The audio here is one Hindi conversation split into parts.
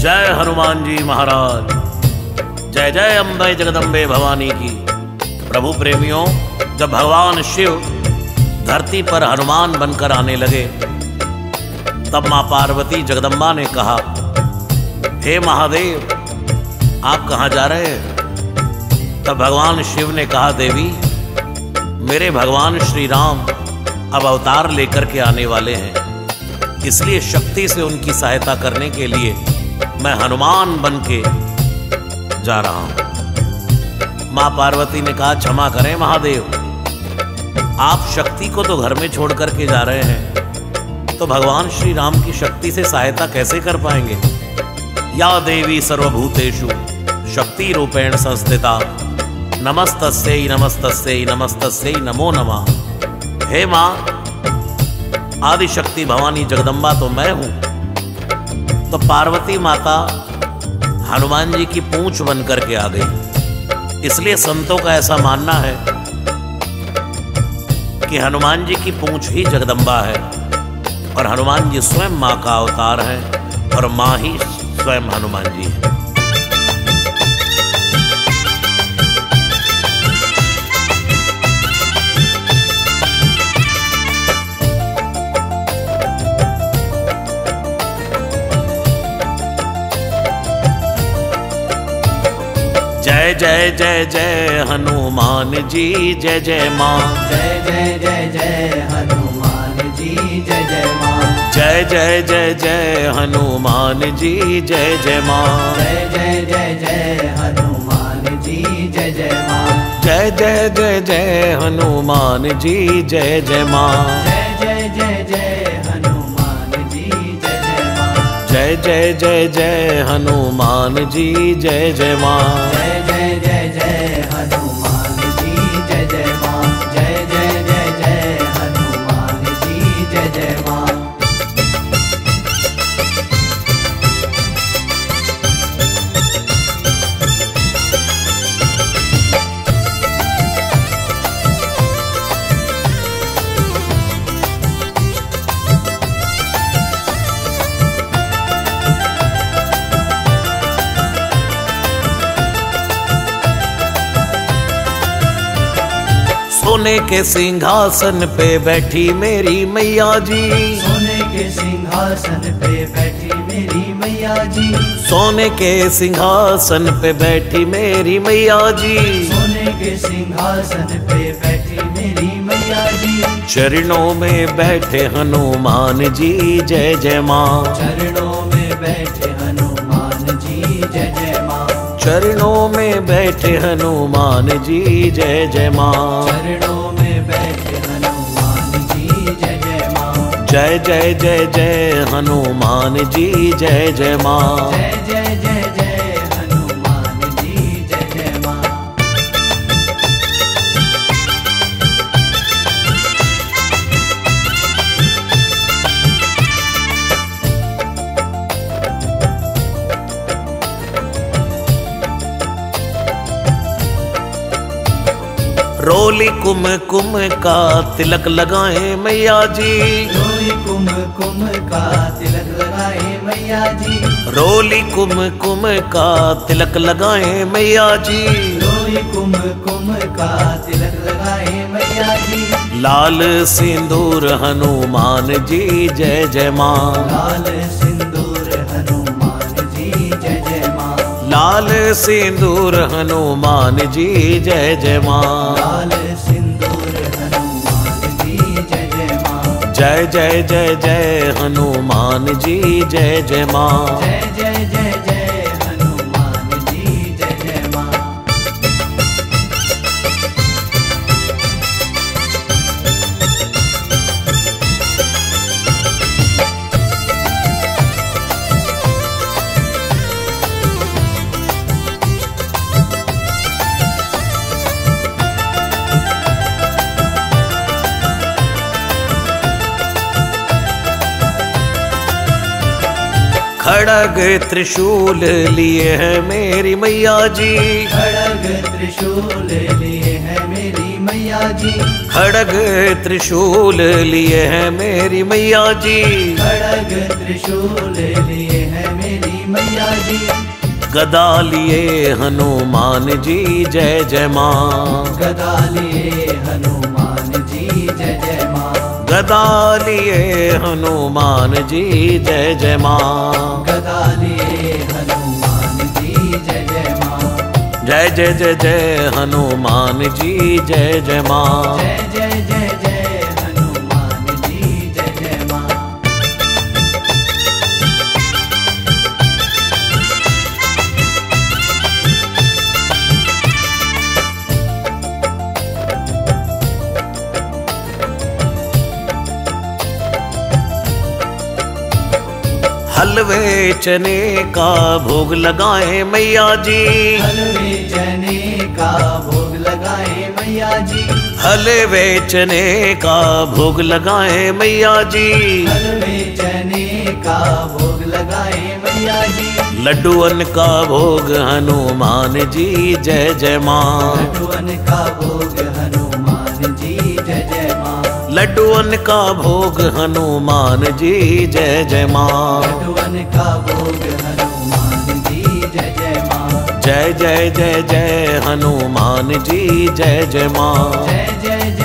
जय हनुमान जी महाराज। जय जय अम्बे जगदम्बे भवानी की। प्रभु प्रेमियों, जब भगवान शिव धरती पर हनुमान बनकर आने लगे, तब माँ पार्वती जगदम्बा ने कहा, हे महादेव, आप कहाँ जा रहे हैं? तब भगवान शिव ने कहा, देवी, मेरे भगवान श्री राम अब अवतार लेकर के आने वाले हैं। इसलिए शक्ति से उनकी सहायता करने के लिए मैं हनुमान बन के जा रहा हूँ। माँ पार्वती ने कहा, क्षमा करें महादेव। आप शक्ति को तो घर में छोड़ करके जा रहे हैं। तो भगवान श्री राम की शक्ति से सहायता कैसे कर पाएँगे? या देवी सर्वभूतेषु शक्ति रूपेण संस्थिता। नमस्तस्यै नमस्तस्यै नमस्तस्यै, नमो नमः। हे माँ आदि शक्ति भवानी जगदम्बा तो मैं हूँ। तो पार्वती माता हनुमान जी की पूंछ बन करके आ गई। इसलिए संतों का ऐसा मानना है कि हनुमान जी की पूंछ ही जगदम्बा है और हनुमान जी स्वयं माँ का अवतार है और माँ ही स्वयं हनुमान जी है। जय जय जय जय हनुमान जी जय जय माँ जय जय जय जय हनुमान जी जय जय माँ जय जय जय जय हनुमान जी जय जय माँ जय जय जय जय हनुमान जी जय जय माँ जय जय जय जय हनुमान जी जय जय माँ जय जय जय जय हनुमान जी जय जय माँ जय जय जय जय हनुमान जी जय जय माँ 诶 सोने के सिंहासन पे बैठी मेरी मैया जी। सोने के सिंहासन पे बैठी मेरी मैया जी। सोने के सिंहासन पे बैठी मेरी मैया जी। सोने के सिंहासन पे बैठी मेरी मैया जी। चरणों में बैठे हनुमान जी जय जय माँ। चरणों में बैठे चरणों में बैठे हनुमान जी जय जय माँ। चरणों में बैठे हनुमान जी जय जय माँ। जय जय जय जय हनुमान जी जय जय माँ। कुम कुम का तिलक लगाए मैया जी। रोई कुम कुम का तिलक लगाए मैया जी। रोली कुम कुम का तिलक लगाए मैया जी। रोई कुम कुम का तिलक लगाए मैया जी। लाल सिंदूर हनुमान जी जय जय माँ। लाल सिंदूर लाल सिंदूर हनुमान जी जय जय माँ लाल सिंदूर हनुमान जी जय जय माँ जय जय जय जय हनुमान जी जय जय माँ जय जय खड़ग त्रिशूल लिए है मेरी मैया जी। खड़ग त्रिशूल लिए है मेरी मैया जी। खड़ग त्रिशूल लिए हैं मेरी मैया जी। खड़ग त्रिशूल लिए है मेरी मैया जी। गदा लिए हनुमान जी जय जय माँ। गदा लिए हनुमान जी जय जय माँ। गदा लिए हनुमान जी जय जय माँ। गदा लिए हनुमान जी जय जय माँ। जय जय जय जय हनुमान जी जय जय माँ। जय जय जय जय हलवे चने का भोग लगाए मैया जी। हलवे चने का भोग लगाए मैया जी। हलवे चने का भोग लगाए मैया जी। हलवे चने का भोग लगाए मैया जी। लड्डूअन का भोग हनुमान जी जय जय माँ। लड्डुअन का भोग हनुमान जी जय जय लड्डूअन का भोग हनुमान जी जय जय माँ। लड्डुअन का भोग हनुमान जी जय जय माँ। जय जय जय जय हनुमान जी जय जय माँ। जय जय जय जय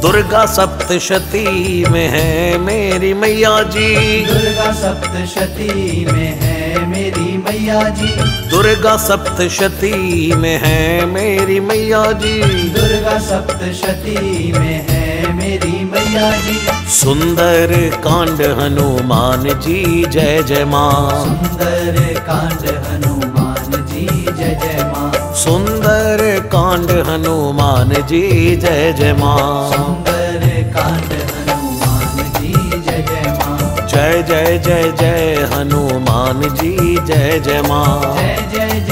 दुर्गा सप्तशती में है मेरी मैया जी। दुर्गा सप्तशती में है मेरी मैया जी। दुर्गा सप्तशती में है मेरी मैया जी। दुर्गा सप्तशती में है मेरी मैया जी। सुंदर कांड हनुमान जी जय जय माँ। सुंदर कांड हनुमान सुंदर कांड हनुमान जी जय जय माँ। सुंदर कांड हनुमान जी जय जय माँ। जय जय जय जय हनुमान जी जय जय माँ। जय जय जय जय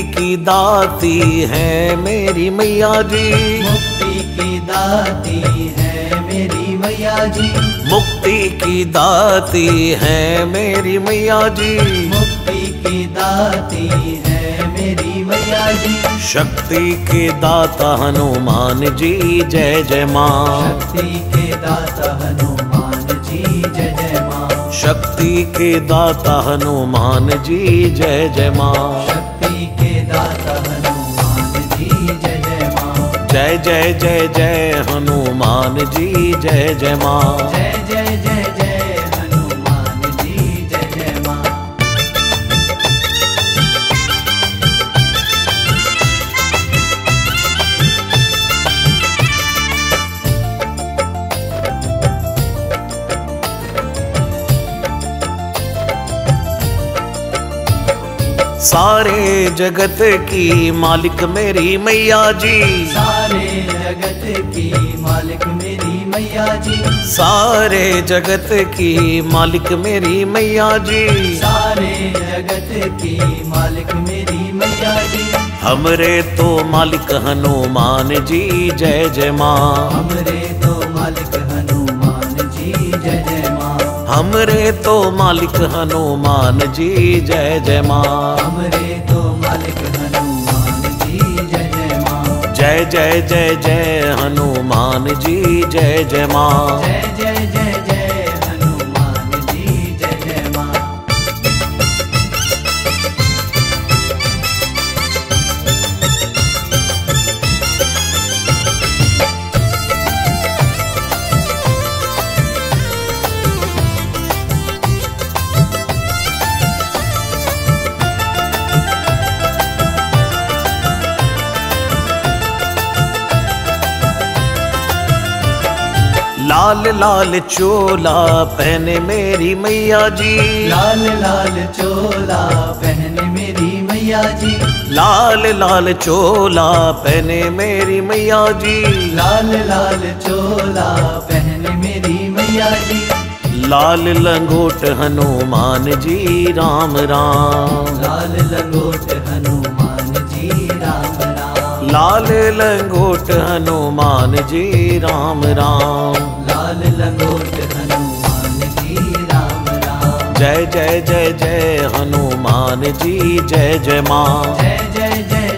मुक्ति की दाती है मेरी मैया जी। मुक्ति की दाती है मेरी मैया जी। मुक्ति की दाती है मेरी मैया जी। मुक्ति की दाती है मेरी मैया जी। शक्ति के दाता हनुमान जी जय जय माँ। शक्ति के दाता हनुमान जी जय जय माँ। शक्ति के दाता हनुमान जी जय जय माँ। शक्ति दाता हनुमान जी जय जय माँ। जय जय जय जय हनुमान जी जय जय माँ। जय जय जय सारे जगत की मालिक मेरी मैया जी। सारे जगत की मालिक मेरी मैया जी। सारे जगत की मालिक मेरी मैया जी। सारे जगत की मालिक मेरी मैया जी। हमरे तो मालिक हनुमान जी जय जय माँ। हमरे तो हमरे तो मालिक हनुमान जी जय जय माँ। हमरे तो मालिक हनुमान जी जय जय माँ। जय जय जय जय हनुमान जी जय जय माँ। जय जय जय लाल लाल चोला पहने मेरी मैया जी। लाल लाल चोला पहने मेरी मैया जी। लाल लाल चोला पहने मेरी मैया जी। लाल लाल चोला पहने मेरी मैया जी। लाल लंगोट हनुमान जी राम राम। लाल लंगोट हनुमान जी राम राम। लाल लंगोट हनुमान जी राम राम। लाल लंगोट हनुमान जी राम राम। जय जय जय जय हनुमान जी जय जय माँ। जय जय जय